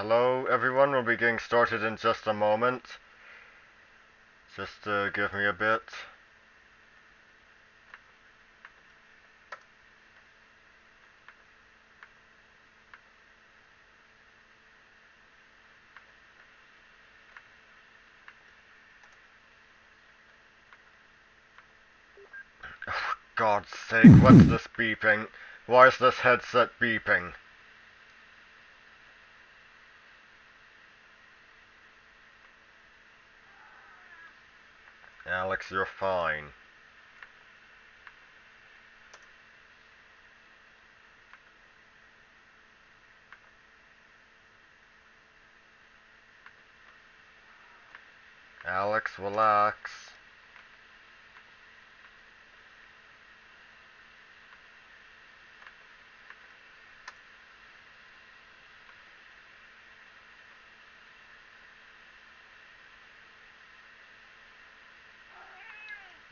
hello everyone, we'll be getting started in just a moment. Just uh, give me a bit. Oh, God's sake, what's this beeping? Why is this headset beeping? You're fine. Alex, relax.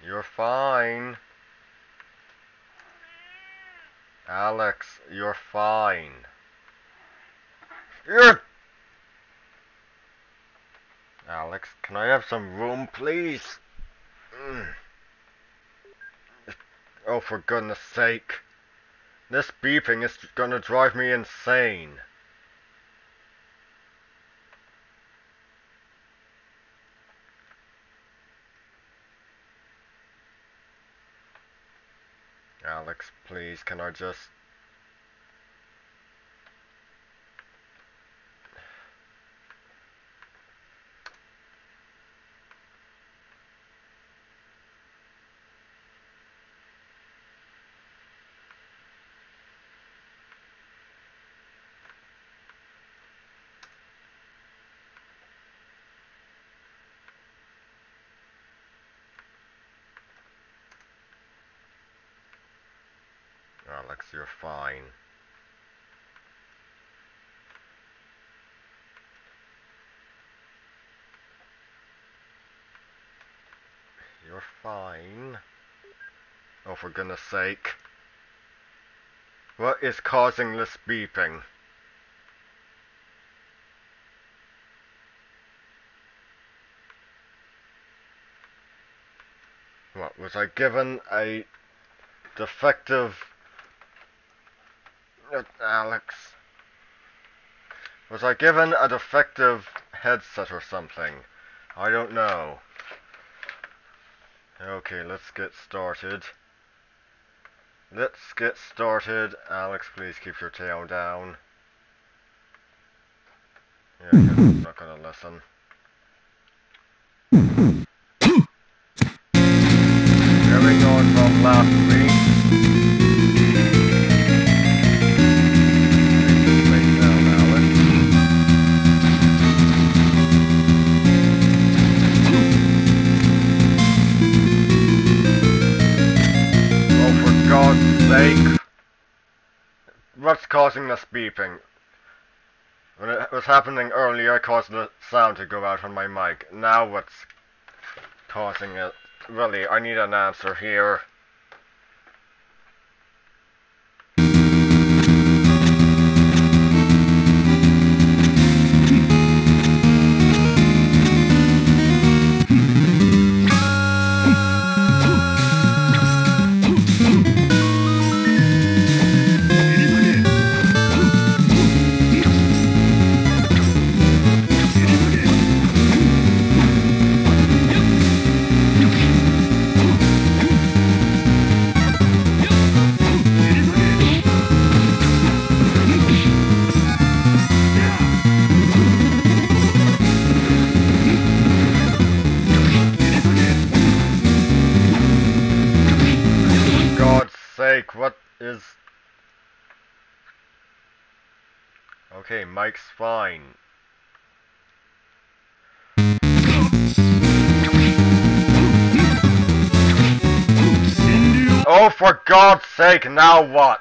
You're fine. Alex, you're fine. You're... Alex, can I have some room, please? Mm. Oh, for goodness sake. This beeping is gonna drive me insane. Alex, please, can I just... Alex, you're fine. You're fine. Oh, for goodness sake. What is causing this beeping? What, was I given a defective uh, Alex. Was I given a defective headset or something? I don't know. Okay, let's get started. Let's get started. Alex, please keep your tail down. Yeah, not gonna listen. Carrying on from last week. What's causing this beeping? When it was happening earlier, caused the sound to go out on my mic. Now what's causing it? Really, I need an answer here. Mic's fine. Oh, for God's sake, now what?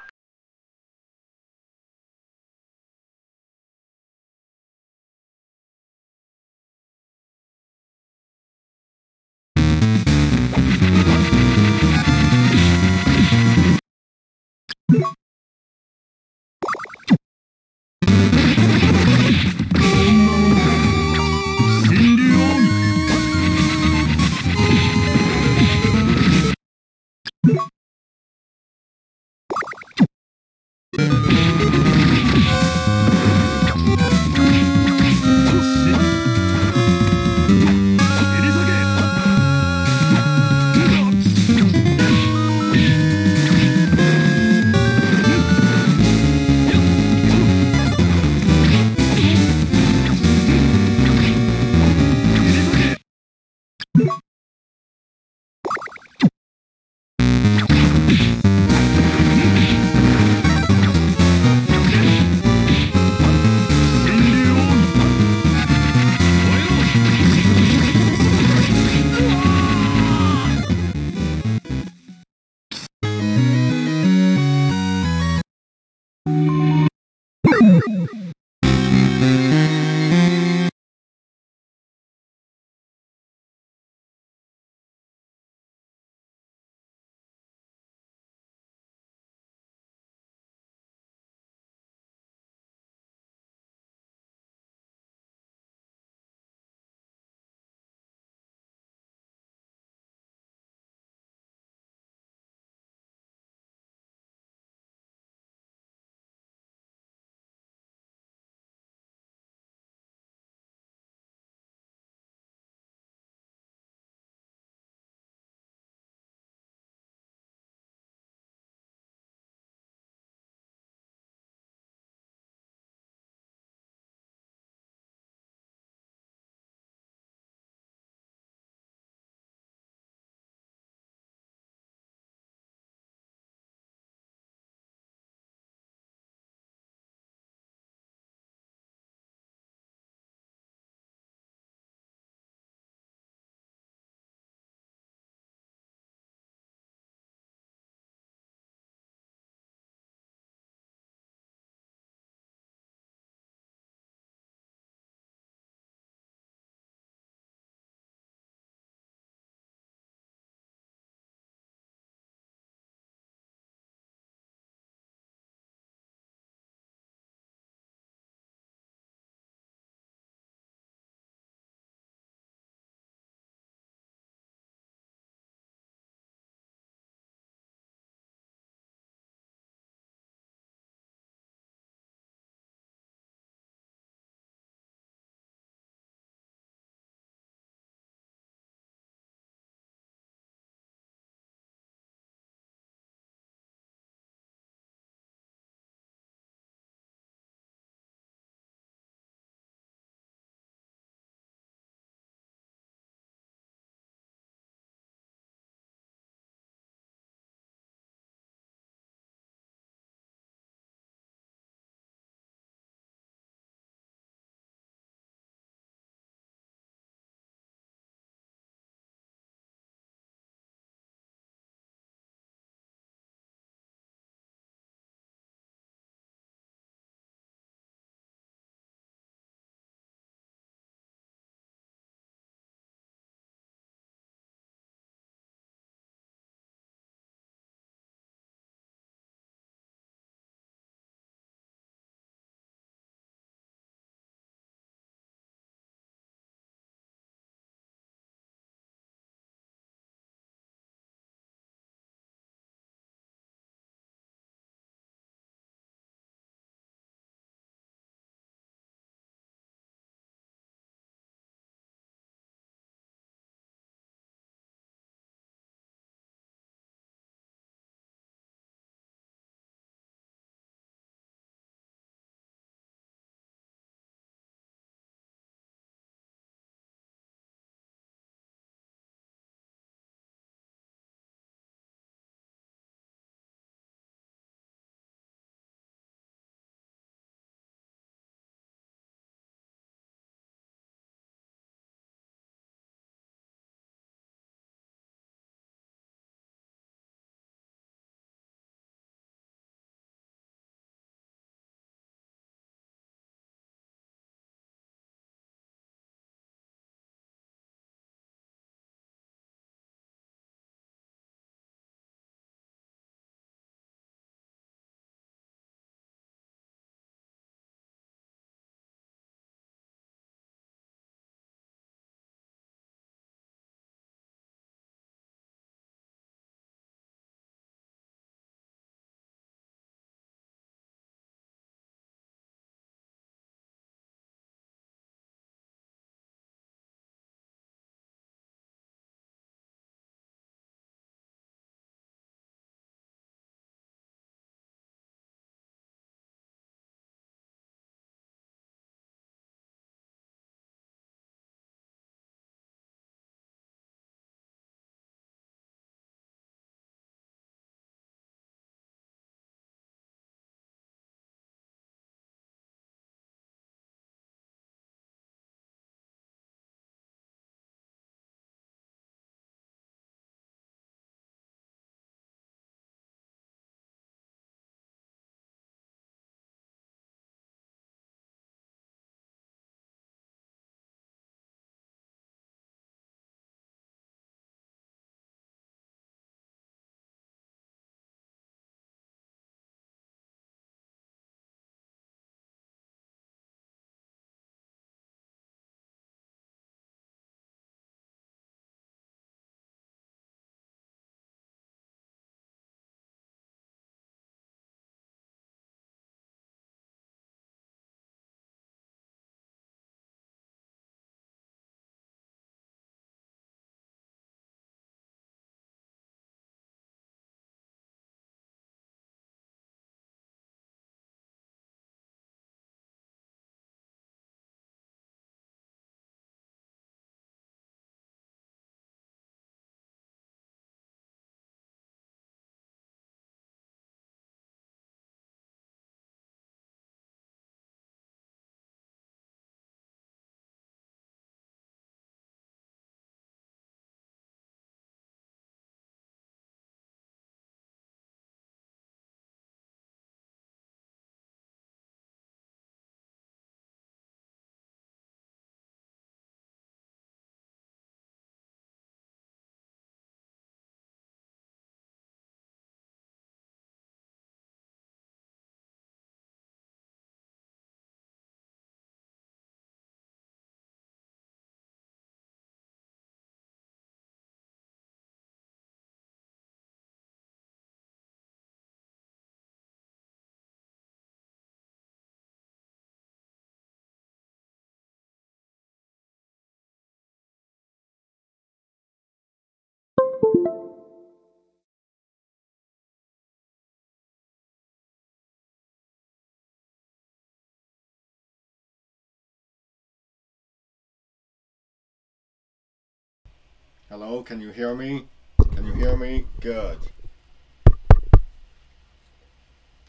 Hello, can you hear me? Can you hear me? Good.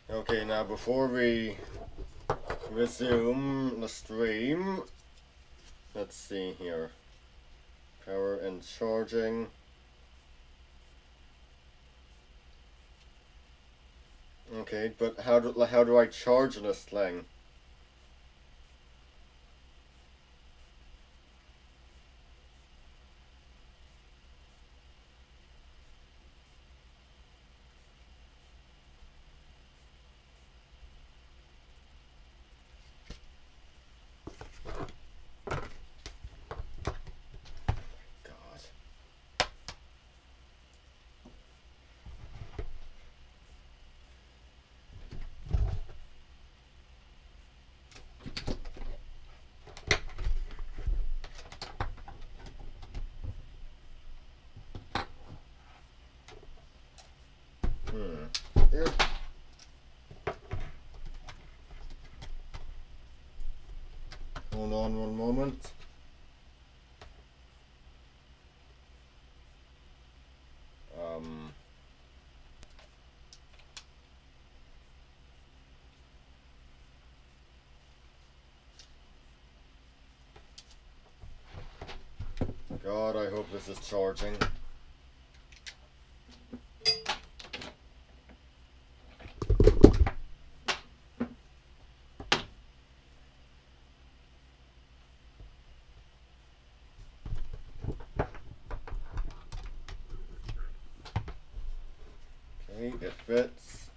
Okay, now before we resume the stream, let's see here. Power and charging. Okay, but how do how do I charge this thing? God. Hmm. Yeah. Hold on one moment. Um. God, I hope this is charging. Okay, it fits.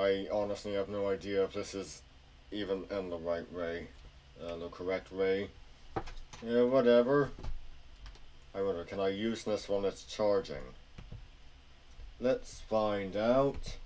I honestly have no idea if this is even in the right way, uh, the correct way. Yeah, whatever. I wonder, can I use this when it's charging? Let's find out.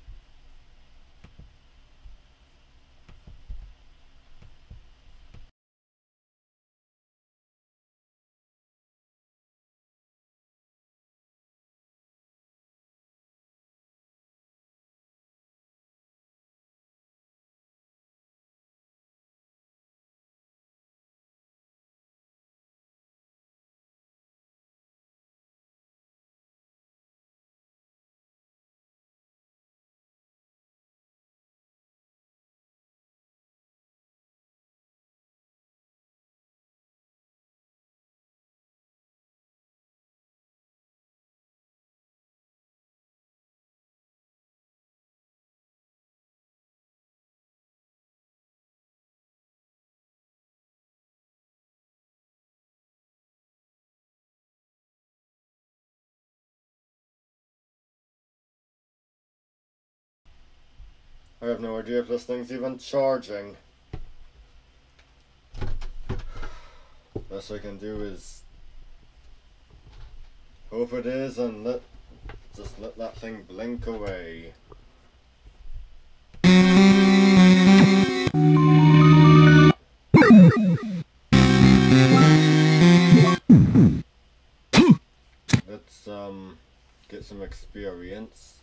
I have no idea if this thing's even charging. Best I can do is hope it is and let just let that thing blink away. Let's um get some experience.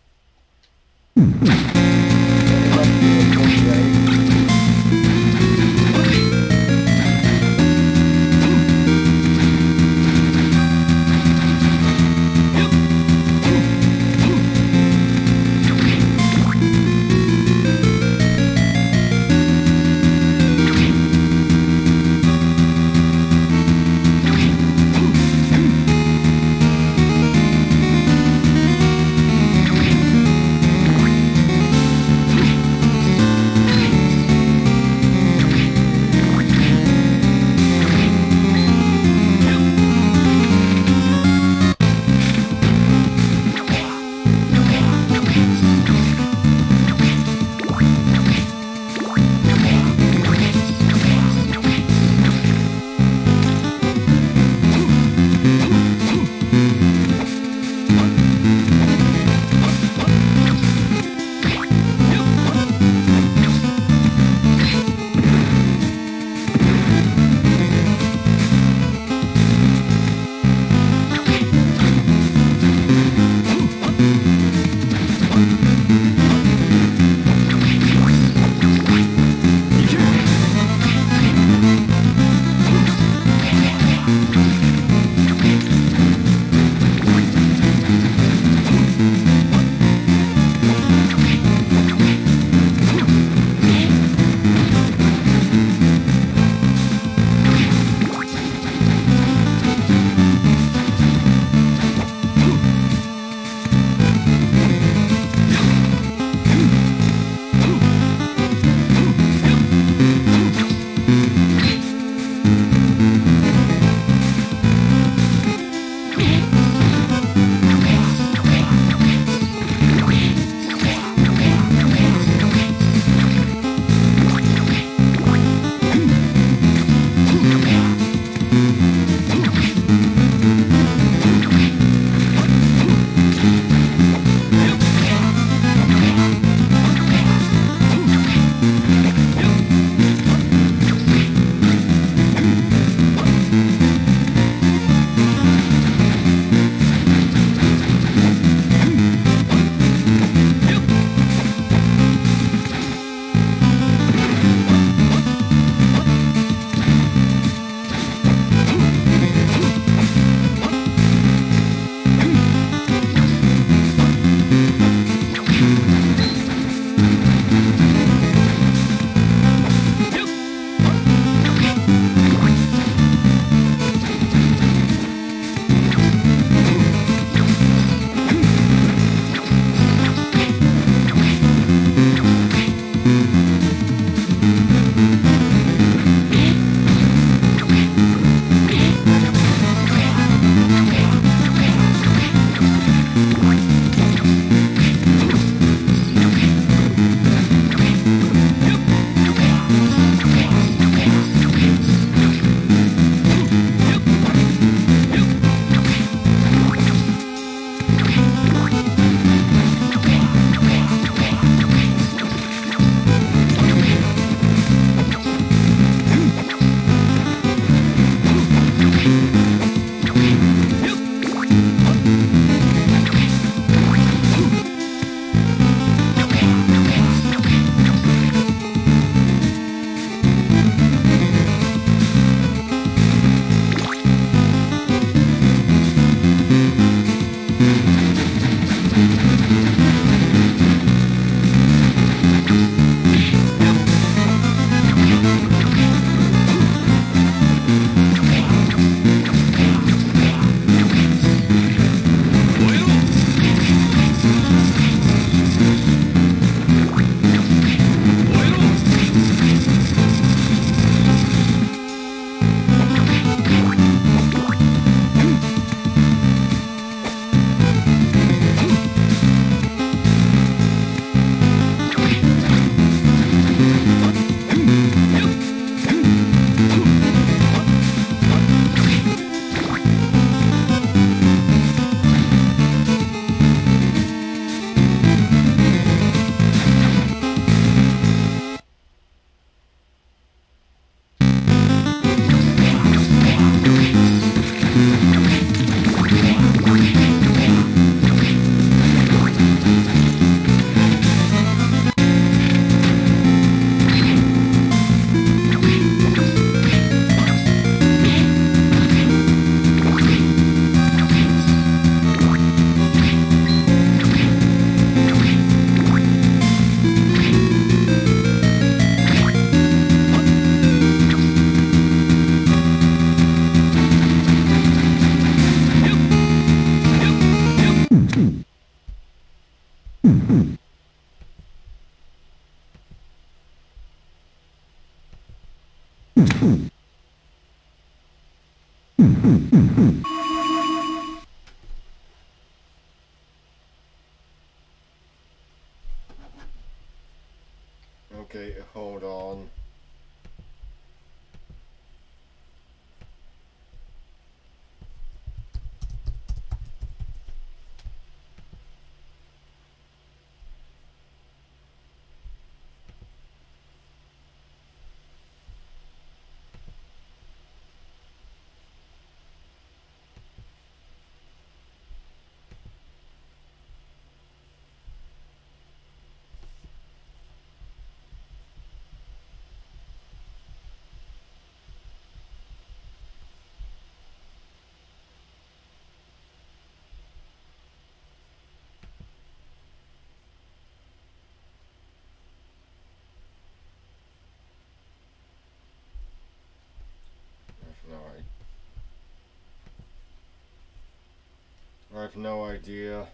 Have no idea.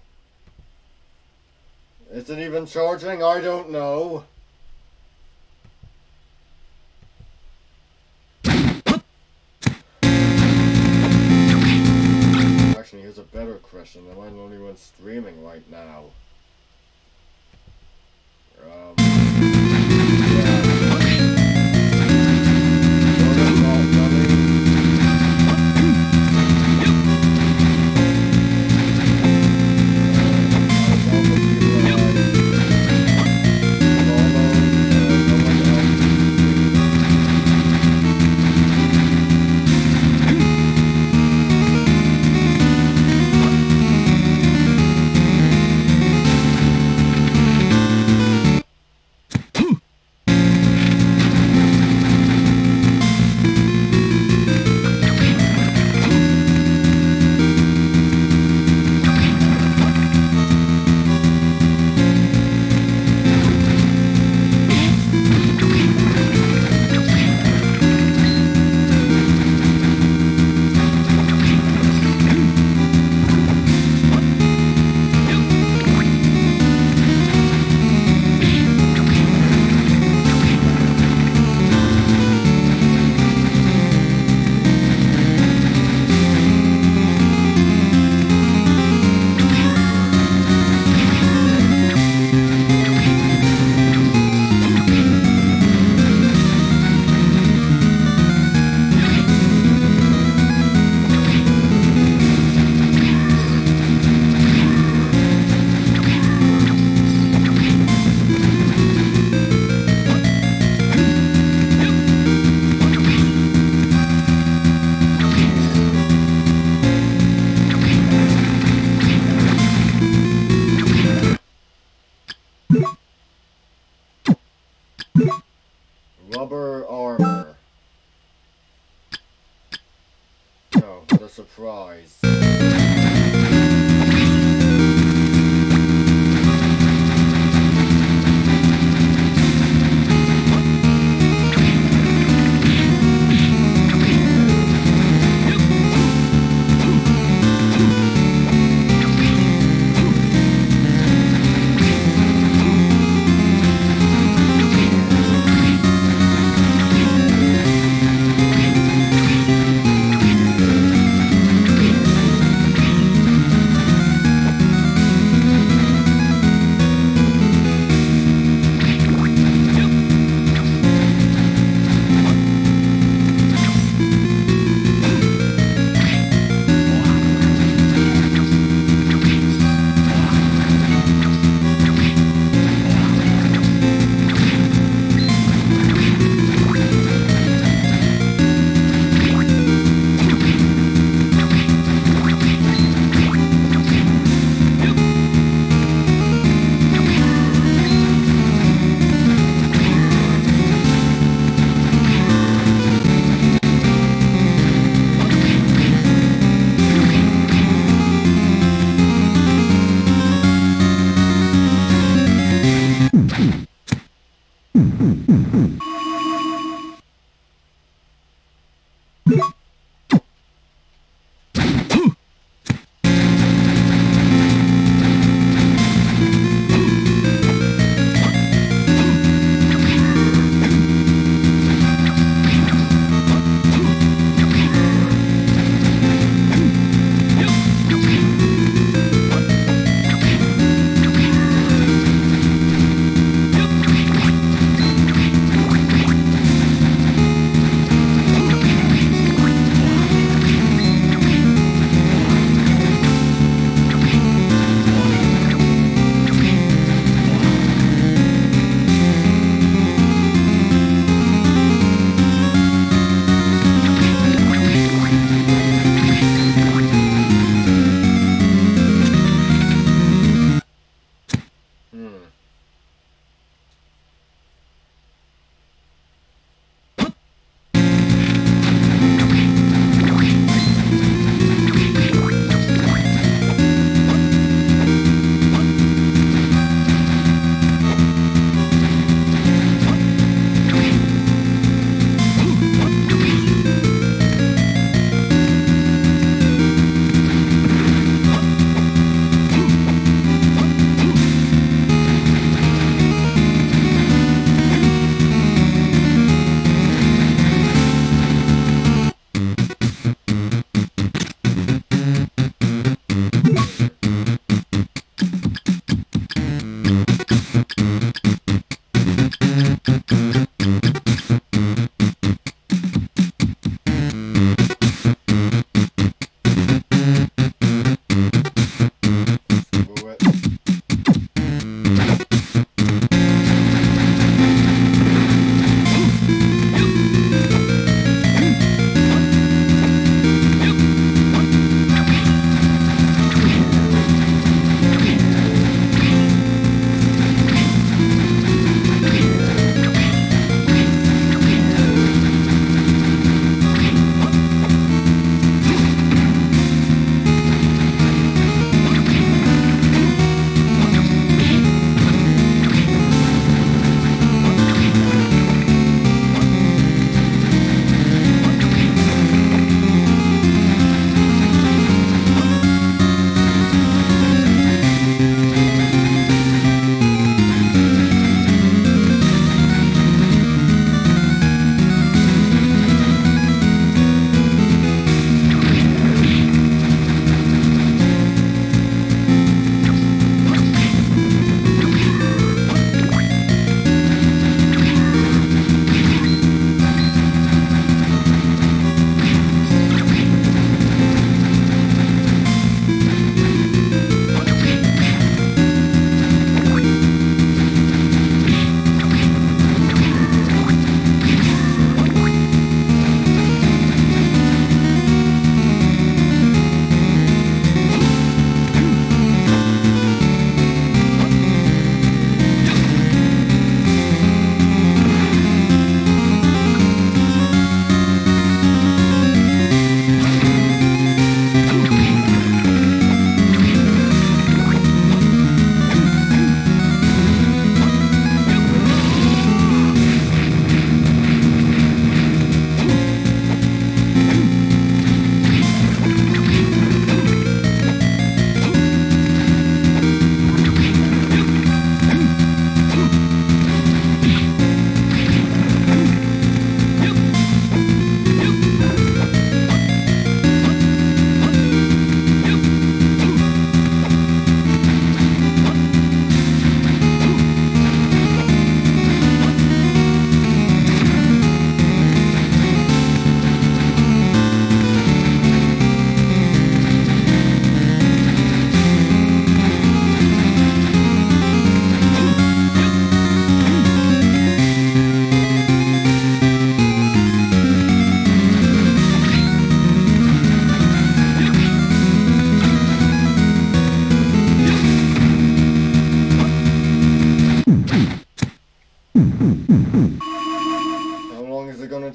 Is it even charging? I don't know. Actually, here's a better question. Am I the only one streaming right now? Um,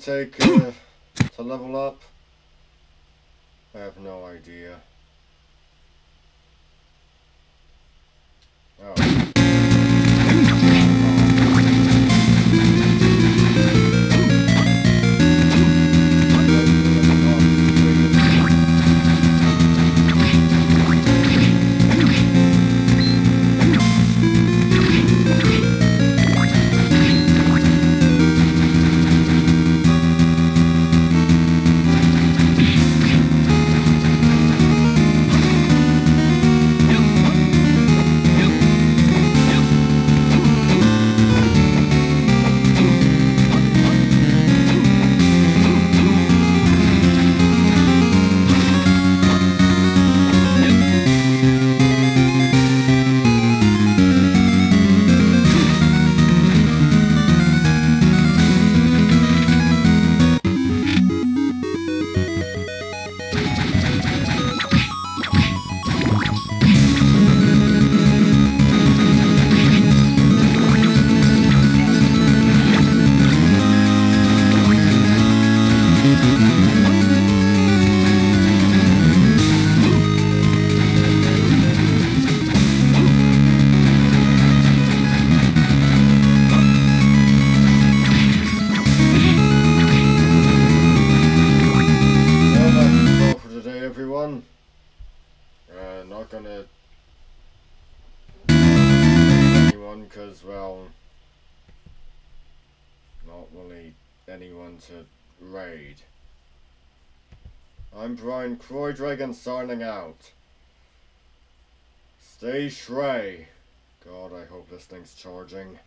take uh, to level up? I have no idea. Oh. Croi Dragon signing out. Stay Shrey. God, I hope this thing's charging.